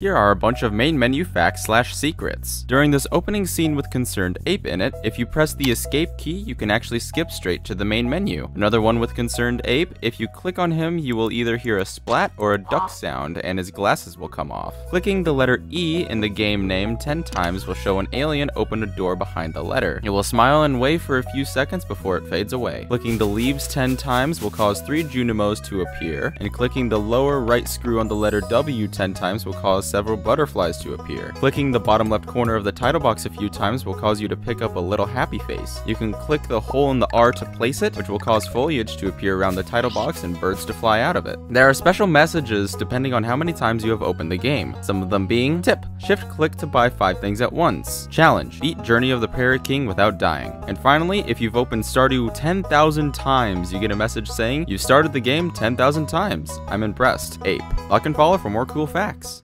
Here are a bunch of main menu facts slash secrets. During this opening scene with Concerned Ape in it, if you press the escape key, you can actually skip straight to the main menu. Another one with Concerned Ape, if you click on him, you will either hear a splat or a duck sound, and his glasses will come off. Clicking the letter E in the game name 10 times will show an alien open a door behind the letter. It will smile and wave for a few seconds before it fades away. Clicking the leaves 10 times will cause 3 Junimos to appear, and clicking the lower right screw on the letter W 10 times will cause several butterflies to appear. Clicking the bottom left corner of the title box a few times will cause you to pick up a little happy face. You can click the hole in the R to place it, which will cause foliage to appear around the title box and birds to fly out of it. There are special messages depending on how many times you have opened the game, some of them being Tip, shift click to buy 5 things at once. Challenge, beat Journey of the Prairie King without dying. And finally, if you've opened Stardew 10,000 times, you get a message saying, you started the game 10,000 times. I'm impressed. Ape. Luck and follow for more cool facts.